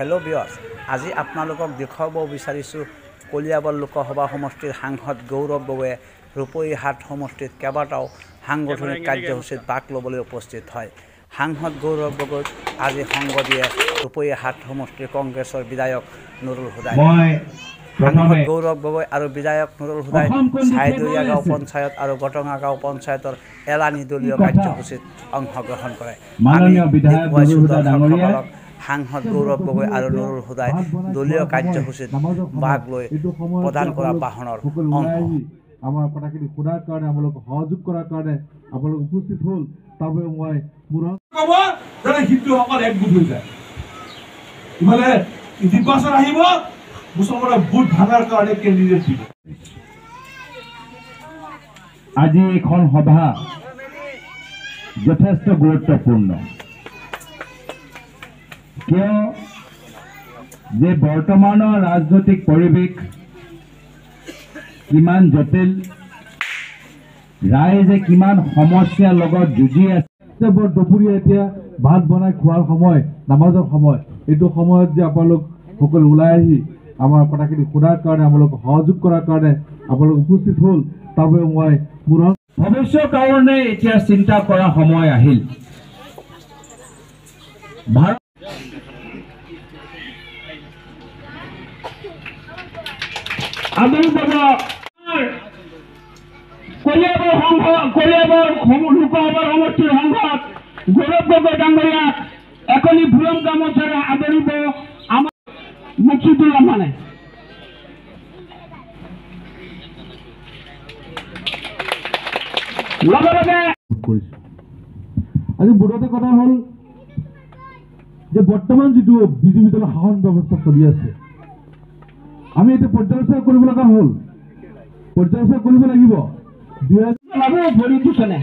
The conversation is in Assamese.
হেল্ল' বিয়ছ আজি আপোনালোকক দেখুৱাব বিচাৰিছোঁ কলিয়াবৰ লোকসভা সমষ্টিৰ সাংসদ গৌৰৱ গগৈয়ে ৰূপহীহাট সমষ্টিত কেইবাটাও সাংগঠনিক কাৰ্যসূচীত ভাগ ল'বলৈ উপস্থিত হয় সাংসদ গৌৰৱ গগৈক আজি সংগ দিয়ে ৰূপহীহাট সমষ্টিৰ কংগ্ৰেছৰ বিধায়ক নুৰুল হুদাই মই সাংসদ গৌৰৱ গগৈ আৰু বিধায়ক নুৰুল হুদাই চাইদৰীয়া গাঁও। পঞ্চায়ত আৰু গটঙা গাঁও পঞ্চায়তৰ এলানি দলীয়? কাৰ্যসূচীত অংশগ্ৰহণ কৰে আমি দেখুৱাইছোঁ। দৰ্শকসকলক সাংসদ গৌৰৱ গগৈ আৰু নুৰুল হুদাই দলীয় কাৰ্যসূচীত ভাগ লৈ প্ৰদান কৰা বাহনৰ অংশ। আমাৰ কথাখিনি শুনাৰ কাৰণে আপোনালোকক সহযোগ কৰাৰ কাৰণে আপোনালোক উপস্থিত হ'ল। মোৰ ক'ব যাতে হিন্দুসকল একগোট হৈ যায়। ইফালে নিৰ্বাচন আহিব মুছলমানৰ ভোট ভাঙাৰ কাৰণে কেণ্ডিডেট দিব। আজি এইখন সভা যথেষ্ট গুৰুত্বপূৰ্ণ। কিয়? যে বৰ্তমানৰ ৰাজনৈতিক পৰিৱেশ কিমান জটিল ৰাইজে কিমান সমস্যাৰ লগত যুঁজি আছে। বৰ দুপৰীয়া এতিয়া ভাত বনাই খোৱাৰ সময় নামাজৰ সময়। এইটো সময়ত যে আপোনালোক সকলো ওলাই আহি আমাৰ কথাখিনি শুনাৰ কাৰণে আপোনালোকক সহযোগ কৰাৰ কাৰণে আপোনালোক উপস্থিত হ'ল তাৰ বাবে মই মোৰ ভৱিষ্যৰ কাৰণে এতিয়া চিন্তা কৰা সময় আহিল। ভাৰত কলিয়াবৰ সংঘ কলিয়াবৰ সম- লোকসভাৰ সমষ্টিৰ সংঘত গৌৰৱ গগৈ ডাঙৰীয়াক এখনি ভুলম গামোচাৰে আদৰিব আমাৰ মুক্তিদুৰ ৰহমানে লগে লগে কৰিছোঁ আজি মুঠতে কথা হ'ল যে বৰ্তমান যিটো বিজেপি দলৰ শাসন ব্যৱস্থা চলি আছে আমি এতিয়া পৰ্যালোচনা কৰিব লগা হ'ল। পৰ্যালোচনা কৰিব লাগিব। দুচনে